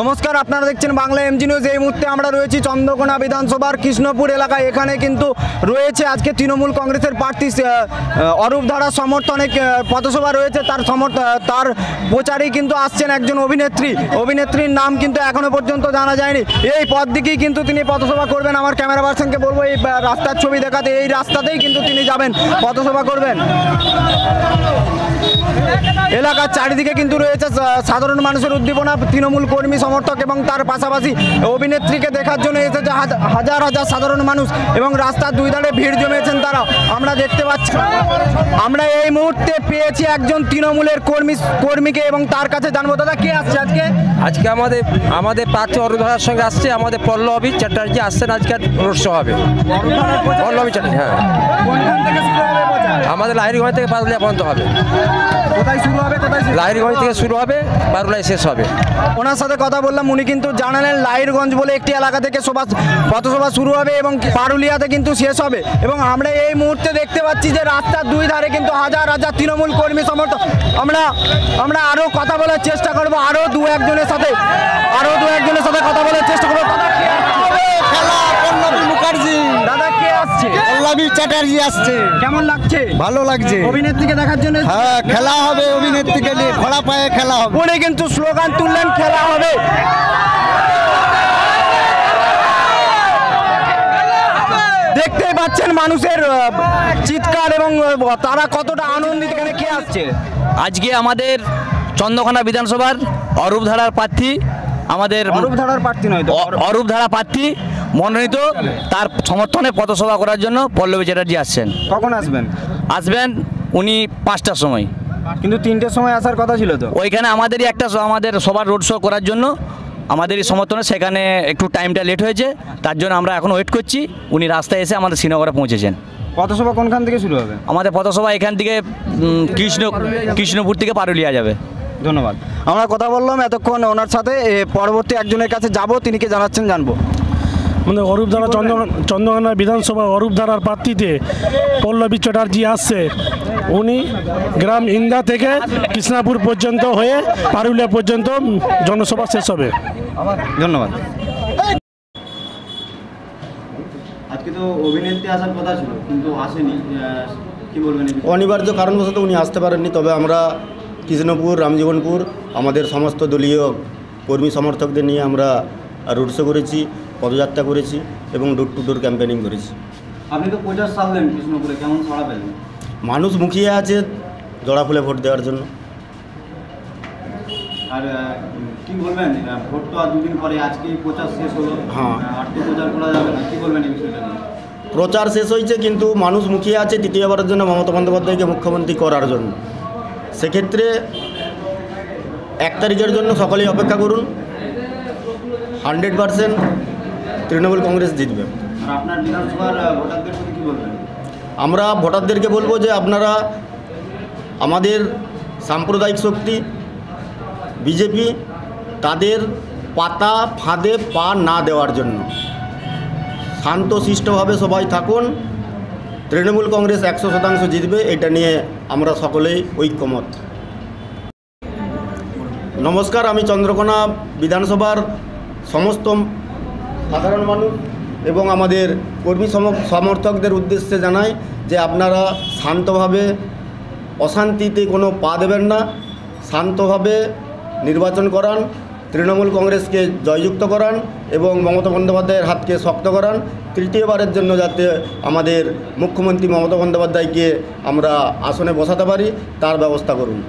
নমস্কার, আপনারা দেখছেন বাংলা এমজি নিউজ এই মুহূর্তে আমরা রয়েছি চন্দ্রকোনা বিধানসভার কৃষ্ণপুর এলাকায়। এখানে কিন্তু রয়েছে আজকে তৃণমূল কংগ্রেসের প্রার্থী অরূপ ধারার সমর্থনে পথসভা রয়েছে। তার সমর্থ তার প্রচারেই কিন্তু আসছেন একজন অভিনেত্রী। অভিনেত্রীর নাম কিন্তু এখনও পর্যন্ত জানা যায়নি। এই পথ দিকেই কিন্তু তিনি পথসভা করবেন। আমার ক্যামেরা পার্সনকে বলব, এই রাস্তার ছবি দেখাতে, এই রাস্তাতেই কিন্তু তিনি যাবেন, পথসভা করবেন। এলাকার চারিদিকে কিন্তু রয়েছে সাধারণ মানুষের উদ্দীপনা তৃণমূল কর্মী সমর্থক এবং তার পাশাপাশি অভিনেত্রীকে দেখার জন্য এসেছে হাজ- হাজার হাজার সাধারণ মানুষ এবং রাস্তার দুই ধারে ভিড় জমেছেন তারা। আমরা দেখতে পাচ্ছি আমরা এই মুহূর্তে পেয়েছি একজন তৃণমূলের কর্মী কর্মীকে এবং তার কাছে জানব দাদা কে আসছে আজকে? আজকে আমাদের আমাদের প্রার্থী অরুধারার সঙ্গে আসছে আমাদের পল্লবী চ্যাটার্জি আসছেন আজকে রোড শো হবে পল্লবী চ্যাটার্জি হ্যাঁ? আমাদের লাহিরিগঞ্জ থেকে পারুলিয়া পর্যন্ত হবে। কোথায় শুরু হবে কোথায় শেষ? থেকে শুরু হবে পারুলিয়ায় শেষ হবে। ওনার সাথে কথা বললাম উনি কিন্তু জানালেন লাইরগঞ্জ বলে একটি এলাকা থেকে সভা পথসভা শুরু হবে এবং পারুলিয়াতে কিন্তু শেষ হবে। এবং আমরা এই মুহূর্তে দেখতে পাচ্ছি যে রাস্তার দুই ধারে কিন্তু হাজার হাজার তৃণমূল কর্মী সমর্থক। আমরা আমরা আরও কথা বলার চেষ্টা করব আরও দু একজনের সাথে আরও দু একজনের সাথে কথা বলার চেষ্টা করব দাদা কে আসছে? খেলা পল্লবী মুখার্জি দাদা কে আসছে পল্লবী চ্যাটার্জি আসছে। কেমন লাগছে? ভালো লাগছে। অভিনেত্রীকে দেখার জন্য হ্যাঁ খেলা হবে অভিনেত্রীকে নিয়ে খোলা পায়ে খেলা হবে। উনি কিন্তু স্লোগান তুললেন খেলা হবে। দেখতেই পাচ্ছেন মানুষের চিৎকার এবং তারা কতটা আনন্দিত এখানে কে আসছে? আজকে আমাদের চন্দ্রকোনা বিধানসভার অরূপ ধারার প্রার্থী আমাদের অরূপ ধারার প্রার্থী নয় অরূপ ধারা প্রার্থী মনোনীত তার সমর্থনে পথসভা করার জন্য পল্লবী চ্যাটার্জি আসছেন। কখন আসবেন? আসবেন উনি পাঁচটার সময়। কিন্তু তিনটের সময় আসার কথা ছিল তো? ওইখানে আমাদেরই একটা আমাদের সবার রোড শো করার জন্য আমাদেরই সমর্থনে সেখানে একটু টাইমটা লেট হয়েছে তার জন্য আমরা এখন ওয়েট করছি। উনি রাস্তায় এসে আমাদের শ্রীনগরে পৌঁছেছেন। পথসভা কোনখান থেকে শুরু হবে? আমাদের পথসভা এখান থেকে কৃষ্ণ কৃষ্ণপুর থেকে পারুলিয়া যাবে। ধন্যবাদ। আমরা কথা বললাম এতক্ষণ ওনার সাথে পরবর্তী একজনের কাছে যাব তিনি কে জানাচ্ছেন জানব। আমাদের অরূপধারা চন্দ্র চন্দ্রকোনা বিধানসভা অরূপধারার প্রার্থীতে পল্লবী চ্যাটার্জি আসছে। উনি গ্রাম ইন্দা থেকে কৃষ্ণাপুর পর্যন্ত হয়ে পারুলিয়া পর্যন্ত জনসভা শেষ হবে। ধন্যবাদ। আজকে তো অভিনেত্রী আসার কথা ছিল কিন্তু আসেনি। অনিবার্য কারণবশত উনি আসতে পারেননি তবে আমরা কৃষ্ণপুর রামজীবনপুর আমাদের সমস্ত দলীয় কর্মী সমর্থকদের নিয়ে আমরা রোড শো করেছি। পদযাত্রা করেছি এবং ডোর টু ডোর ক্যাম্পেনিং করেছি। আপনি তো প্রচার সারলেন কৃষ্ণপুরে কেমন সাড়া পেলেন? মানুষ মুখিয়ে আছে জড়া ফুলে ভোট দেওয়ার জন্য। আর কি বলবেন? ভোট তো আর দুদিন পরে আজকেই প্রচার শেষ হলো। হ্যাঁ। আর তো প্রচার করা যাবে না কি বলবেন এই বিষয়টা প্রচার শেষ হয়েছে কিন্তু মানুষ মুখিয়ে আছে তৃতীয়বারের জন্য মমতা বন্দ্যোপাধ্যায়কে মুখ্যমন্ত্রী করার জন্য। সেক্ষেত্রে এক তারিখের জন্য সকলেই অপেক্ষা করুন। হান্ড্রেড পারসেন্ট তৃণমূল কংগ্রেস জিতবে। আমরা ভোটারদেরকে বলব যে আপনারা আমাদের সাম্প্রদায়িক শক্তি বিজেপি তাদের পাতা ফাঁদে পা না দেওয়ার জন্য। শান্তশিষ্টভাবে সবাই থাকুন তৃণমূল কংগ্রেস একশো শতাংশ জিতবে এটা নিয়ে আমরা সকলেই ঐক্যমত। নমস্কার আমি চন্দ্রকোনা বিধানসভার সমস্ত সাধারণ মানুষ এবং আমাদের কর্মী সম- সমর্থকদের উদ্দেশ্যে জানাই যে আপনারা শান্তভাবে অশান্তিতে কোনো পা দেবেন না, শান্তভাবে নির্বাচন করান, তৃণমূল কংগ্রেসকে জয়যুক্ত করান এবং মমতা বন্দ্যোপাধ্যায়ের হাতকে শক্ত করান। তৃতীয়বারের জন্য যাতে আমাদের মুখ্যমন্ত্রী মমতা বন্দ্যোপাধ্যায়কে আমরা আসনে বসাতে পারি, তার ব্যবস্থা করুন।